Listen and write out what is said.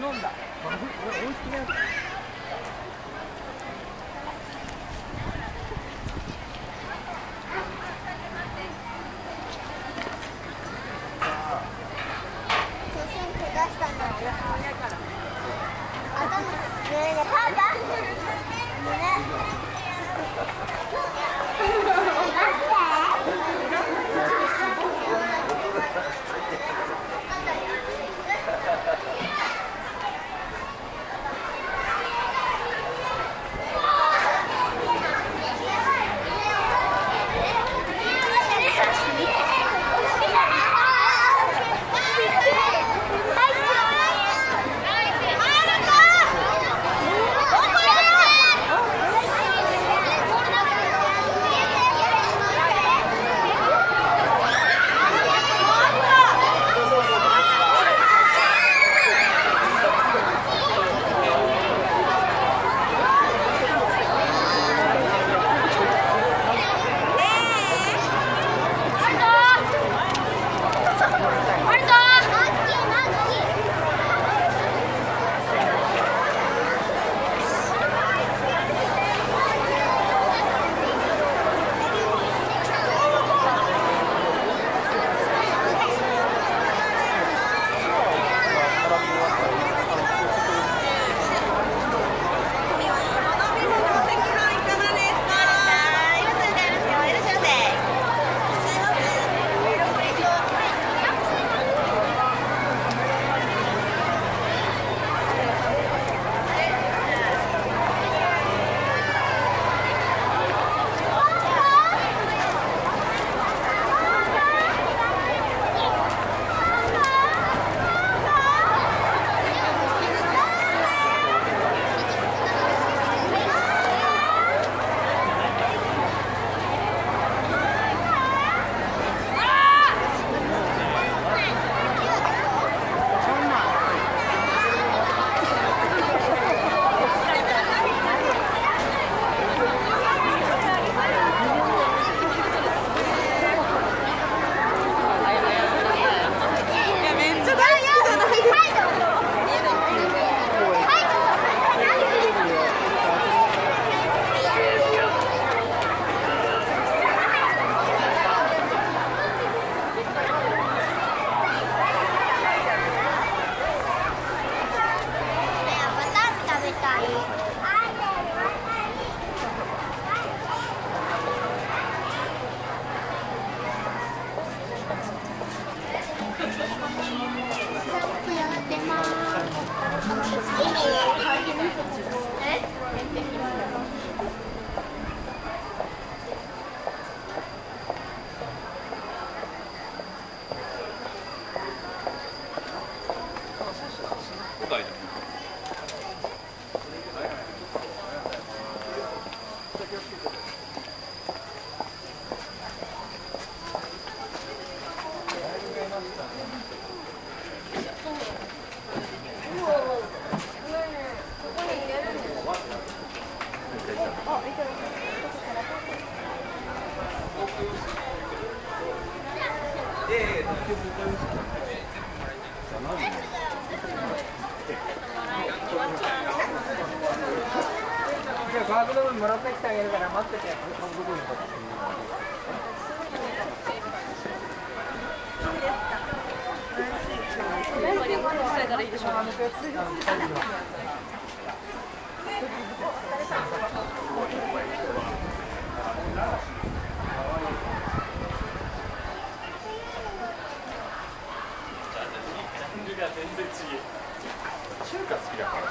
飲んだ。美味しくない。Thank you. バーグの分もらってきてあげるから待ってて。中華好きだから。